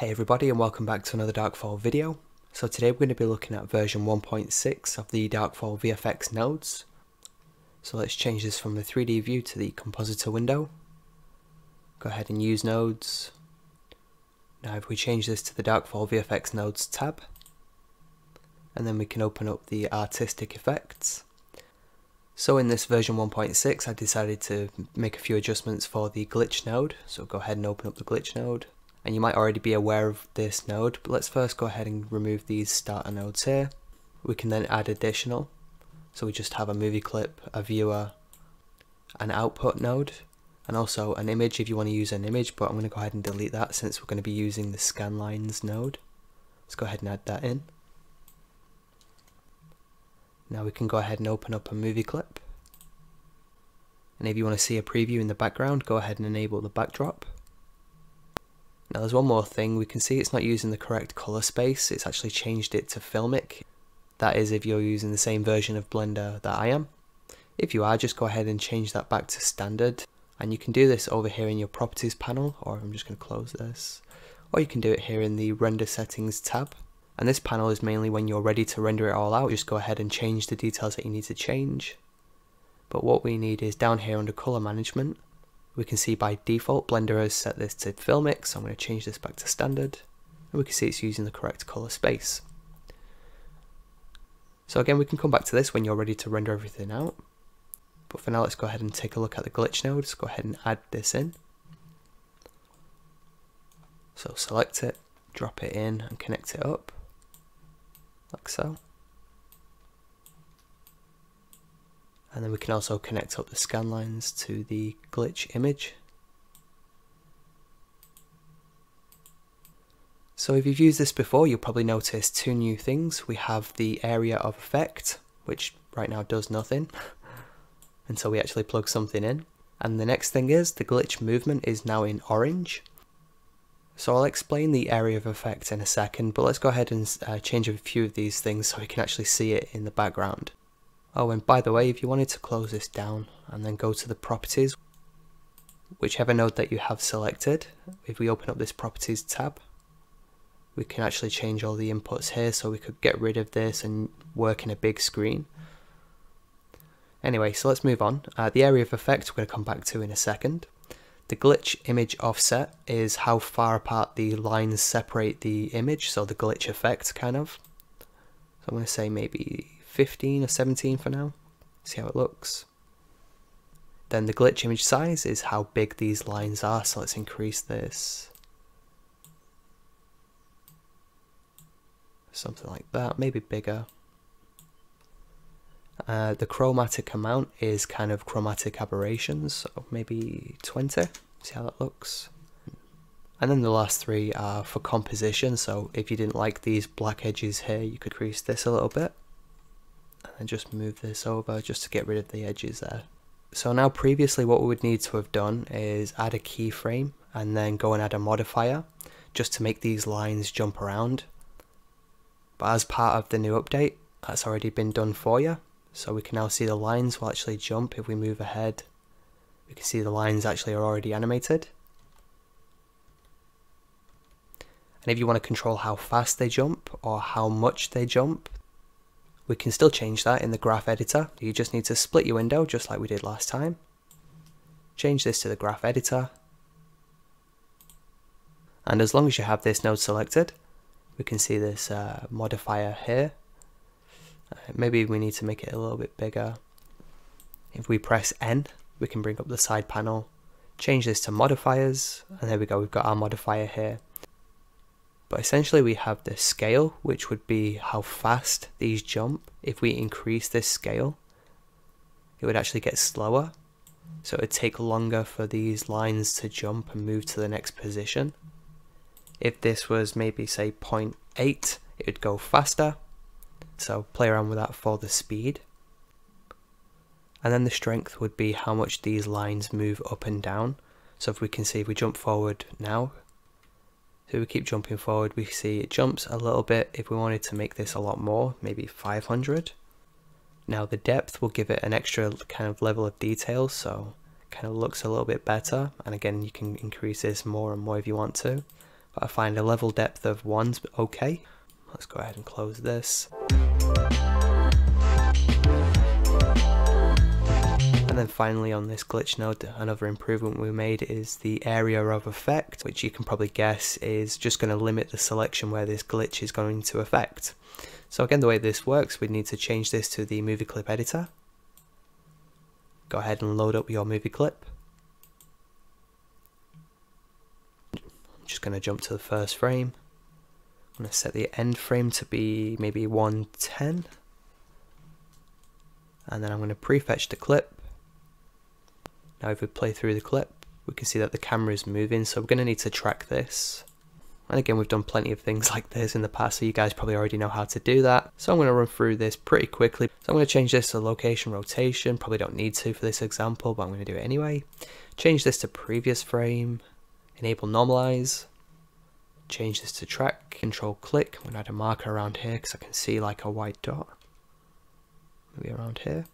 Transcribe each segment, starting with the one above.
Hey everybody and welcome back to another Darkfall video. So today we're going to be looking at version 1.6 of the Darkfall VFX nodes. So let's change this from the 3D view to the compositor window. Go ahead and use nodes. Now if we change this to the Darkfall VFX nodes tab, and then we can open up the artistic effects. So in this version 1.6 I decided to make a few adjustments for the glitch node, so go ahead and open up the glitch node and you might already be aware of this node, but let's first go ahead and remove these starter nodes here. We can then add additional, so we just have a movie clip, a viewer, an output node, and also an image if you want to use an image, but I'm going to go ahead and delete that since we're going to be using the scanlines node. Let's go ahead and add that in. Now we can go ahead and open up a movie clip. And if you want to see a preview in the background, go ahead and enable the backdrop. Now there's one more thing, we can see it's not using the correct colour space, it's actually changed it to Filmic. That is if you're using the same version of Blender that I am. If you are, just go ahead and change that back to standard. And you can do this over here in your properties panel, or I'm just going to close this. Or you can do it here in the render settings tab. And this panel is mainly when you're ready to render it all out, just go ahead and change the details that you need to change. But what we need is down here under color management, we can see by default Blender has set this to Filmic, so I'm going to change this back to standard. And we can see it's using the correct color space. So again, we can come back to this when you're ready to render everything out. But for now, let's go ahead and take a look at the glitch node. Let's go ahead and add this in. So select it, drop it in and connect it up, like so. And then we can also connect up the scan lines to the glitch image. So if you've used this before, you'll probably notice two new things. We have the area of effect, which right now does nothing until we actually plug something in. And the next thing is the glitch movement is now in orange. So I'll explain the area of effect in a second, but let's go ahead and uh, change a few of these things so we can actually see it in the background. Oh, and by the way, if you wanted to close this down and then go to the properties, whichever node that you have selected, if we open up this properties tab, we can actually change all the inputs here so we could get rid of this and work in a big screen. Anyway, so let's move on. Uh, the area of effect we're going to come back to in a second. The glitch image offset is how far apart the lines separate the image, so the glitch effect kind of. So I'm going to say maybe 15 or 17 for now. See how it looks. Then the glitch image size is how big these lines are, so let's increase this. Something like that, maybe bigger. Uh, the chromatic amount is kind of chromatic aberrations, so maybe 20. See how that looks. And then the last three are for composition, so if you didn't like these black edges here, you could increase this a little bit and just move this over just to get rid of the edges there. So now previously what we would need to have done is add a keyframe and then go and add a modifier just to make these lines jump around. But as part of the new update, that's already been done for you. So we can now see the lines will actually jump if we move ahead. We can see the lines actually are already animated. And if you want to control how fast they jump or how much they jump, we can still change that in the graph editor. You just need to split your window just like we did last time. Change this to the graph editor. And as long as you have this node selected, we can see this uh, modifier here. Uh, maybe we need to make it a little bit bigger. If we press N, we can bring up the side panel, change this to modifiers, and there we go, we've got our modifier here. But essentially we have the scale, which would be how fast these jump. If we increase this scale, it would actually get slower. So it would take longer for these lines to jump and move to the next position. If this was maybe say 0.8, it would go faster. So play around with that for the speed. And then the strength would be how much these lines move up and down. So if we can see if we jump forward now, so we keep jumping forward, we see it jumps a little bit if we wanted to make this a lot more, maybe 500. Now the depth will give it an extra kind of level of detail, so kind of looks a little bit better. And again, you can increase this more and more if you want to. but I find a level depth of 1's okay. Let's go ahead and close this. And then finally on this glitch node, another improvement we made is the area of effect, which you can probably guess is just going to limit the selection where this glitch is going to affect. So again, the way this works, we need to change this to the movie clip editor. Go ahead and load up your movie clip. I'm just going to jump to the first frame. I'm going to set the end frame to be maybe 110. And then I'm going to prefetch the clip now if we play through the clip, we can see that the camera is moving, so we're going to need to track this. And again, we've done plenty of things like this in the past, so you guys probably already know how to do that. So I'm going to run through this pretty quickly. So I'm going to change this to location rotation. Probably don't need to for this example, but I'm going to do it anyway. Change this to previous frame. Enable normalize. Change this to track. Control click. I'm going to add a marker around here because I can see like a white dot. Maybe around here.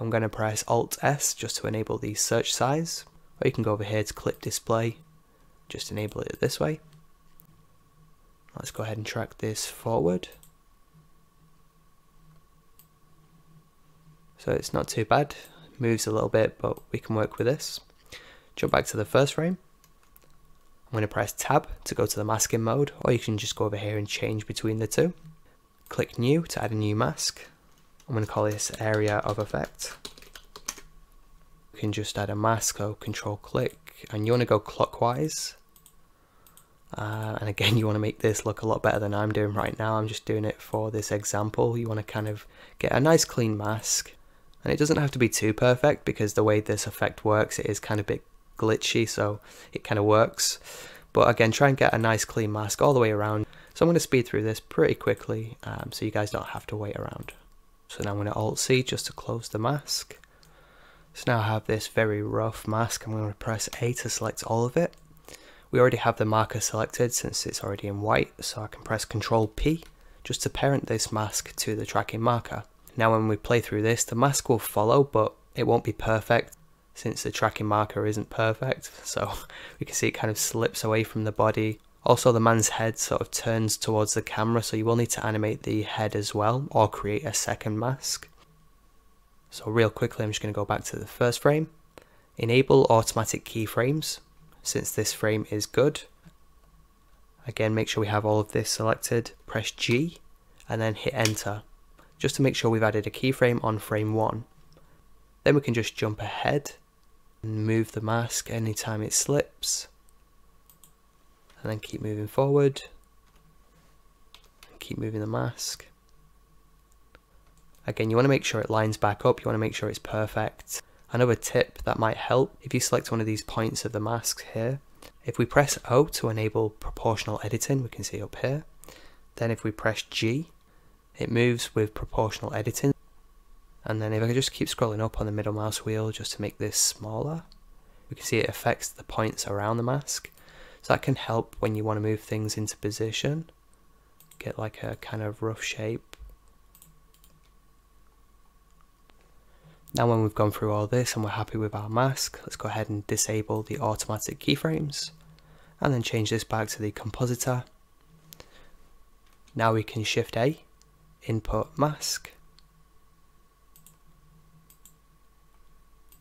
I'm going to press Alt S just to enable the search size, or you can go over here to clip display, just enable it this way. Let's go ahead and track this forward. So it's not too bad, moves a little bit, but we can work with this. Jump back to the first frame. I'm going to press tab to go to the masking mode, or you can just go over here and change between the two. Click new to add a new mask. I'm going to call this area of effect. You can just add a mask or control click and you want to go clockwise. Uh, and again, you want to make this look a lot better than I'm doing right now. I'm just doing it for this example. You want to kind of get a nice clean mask. And it doesn't have to be too perfect because the way this effect works, it is kind of a bit glitchy, so it kind of works. But again, try and get a nice clean mask all the way around. So I'm going to speed through this pretty quickly um, so you guys don't have to wait around. So now I'm going to Alt C just to close the mask. So now I have this very rough mask. I'm going to press A to select all of it. We already have the marker selected since it's already in white, so I can press Control P just to parent this mask to the tracking marker. Now when we play through this, the mask will follow, but it won't be perfect since the tracking marker isn't perfect. So we can see it kind of slips away from the body also the man's head sort of turns towards the camera so you will need to animate the head as well or create a second mask. So real quickly I'm just going to go back to the first frame. Enable automatic keyframes since this frame is good. Again make sure we have all of this selected. Press G and then hit enter just to make sure we've added a keyframe on frame 1. Then we can just jump ahead and move the mask anytime it slips and then keep moving forward. Keep moving the mask. Again you want to make sure it lines back up. You want to make sure it's perfect. Another tip that might help if you select one of these points of the mask here if we press O to enable proportional editing we can see up here then if we press G it moves with proportional editing. And then if I just keep scrolling up on the middle mouse wheel just to make this smaller we can see it affects the points around the mask so that can help when you want to move things into position. Get like a kind of rough shape. Now when we've gone through all this and we're happy with our mask, let's go ahead and disable the automatic keyframes and then change this back to the compositor. Now we can shift A, input mask,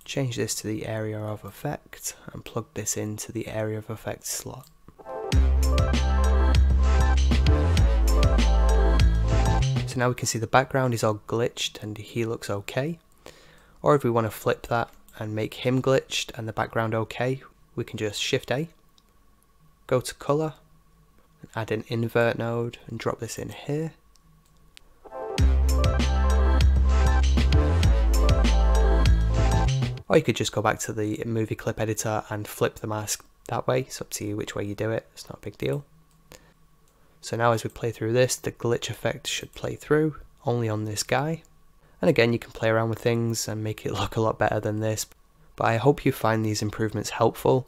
Change this to the area of effect and plug this into the area of effect slot. So now we can see the background is all glitched and he looks okay. Or if we want to flip that and make him glitched and the background okay, we can just shift A, go to color, and add an invert node and drop this in here. Or you could just go back to the movie clip editor and flip the mask that way. It's up to you which way you do it. It's not a big deal. So now as we play through this, the glitch effect should play through only on this guy. And again, you can play around with things and make it look a lot better than this. But I hope you find these improvements helpful.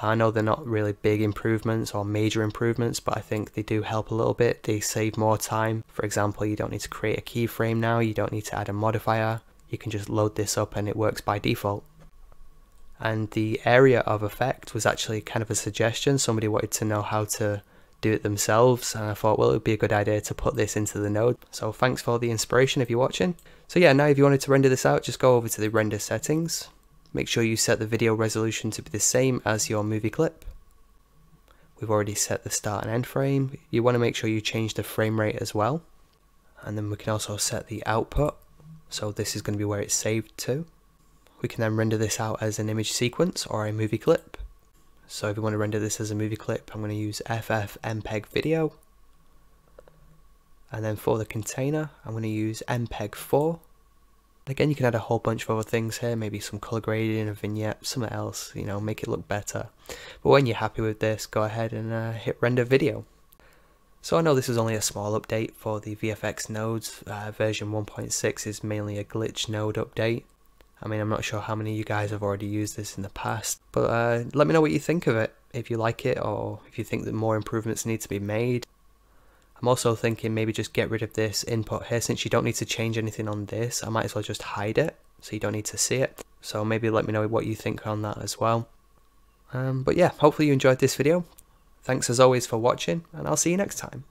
I know they're not really big improvements or major improvements, but I think they do help a little bit. They save more time. For example, you don't need to create a keyframe now, you don't need to add a modifier you can just load this up and it works by default. and the area of effect was actually kind of a suggestion. Somebody wanted to know how to do it themselves and I thought well it would be a good idea to put this into the node. So thanks for the inspiration if you're watching. So yeah now if you wanted to render this out just go over to the render settings. Make sure you set the video resolution to be the same as your movie clip. We've already set the start and end frame. You want to make sure you change the frame rate as well. And then we can also set the output so this is going to be where it's saved to we can then render this out as an image sequence or a movie clip. So if we want to render this as a movie clip, I'm going to use FFmpeg video. And then for the container, I'm going to use MPEG 4. Again, you can add a whole bunch of other things here, maybe some color grading, a vignette, something else, you know, make it look better. But when you're happy with this, go ahead and uh, hit render video. So I know this is only a small update for the VFX nodes, uh, version 1.6 is mainly a glitch node update. I mean, I'm not sure how many of you guys have already used this in the past, but uh, let me know what you think of it, if you like it or if you think that more improvements need to be made. I'm also thinking maybe just get rid of this input here since you don't need to change anything on this. I might as well just hide it so you don't need to see it. So maybe let me know what you think on that as well. Um, but yeah, hopefully you enjoyed this video. Thanks as always for watching and I'll see you next time.